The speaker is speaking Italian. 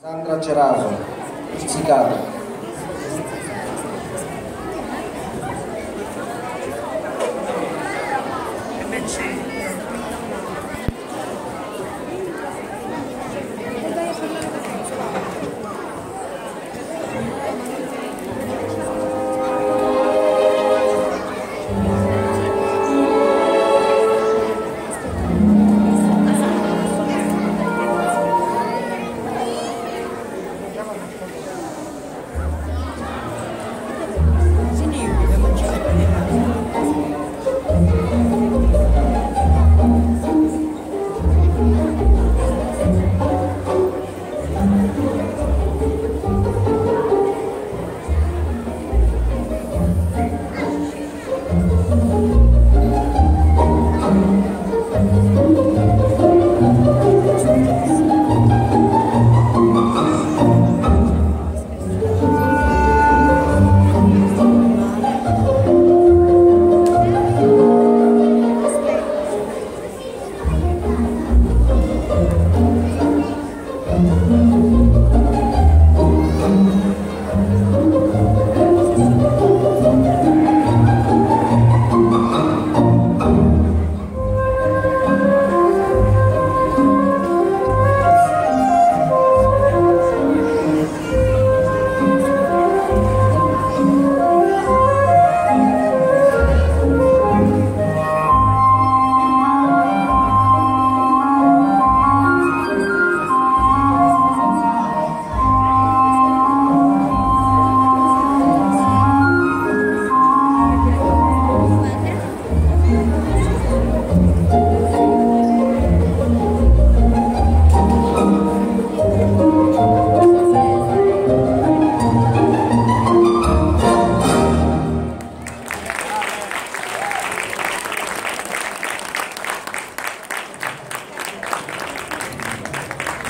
Sandra Ceraso, pizzicata. Thank えっ?